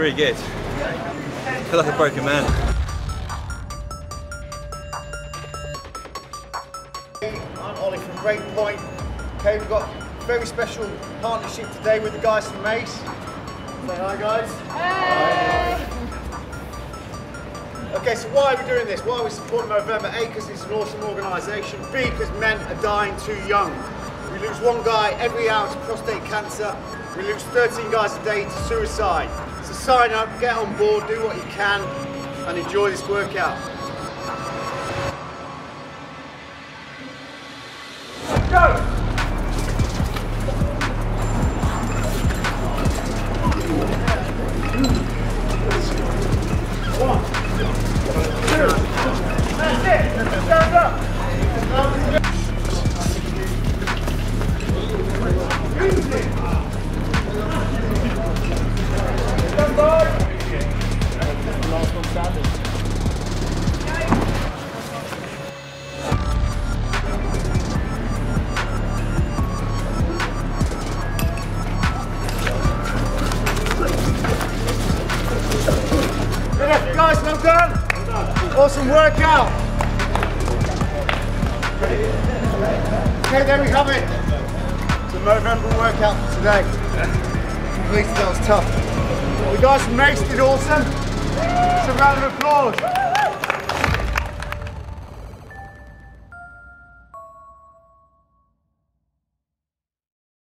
really good. I feel like a broken man. I'm Ollie from Great Point. Okay, we've got a very special partnership today with the guys from Mace. Say hi guys. Hey. Okay, so why are we doing this? Why are we supporting Movember? A, because it's an awesome organisation. B, because men are dying too young. We lose one guy every hour to prostate cancer. We lose 13 guys a day to suicide. So sign up, get on board, do what you can, and enjoy this workout. Go! Well done. Awesome workout. Okay, there we have it. It's a Movember workout for today. Completed, that was tough. The guys Mace did awesome. A round of applause.